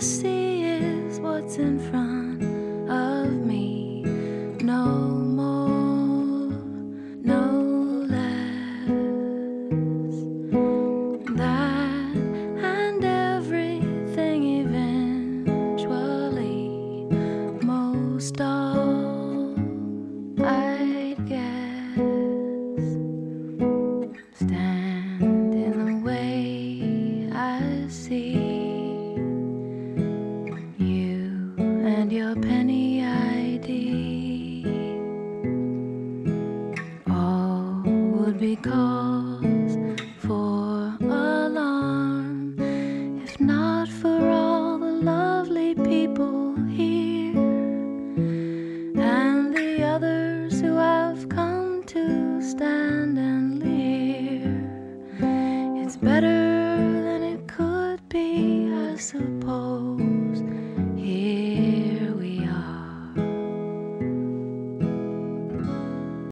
days in front of me, no more, no less. That and everything eventually, most all, I'd guess. Stand in the way I see your penny ID. All would be cause for alarm if not for all the lovely people here and the others who have come to stand and leer. It's better than it could be, I suppose.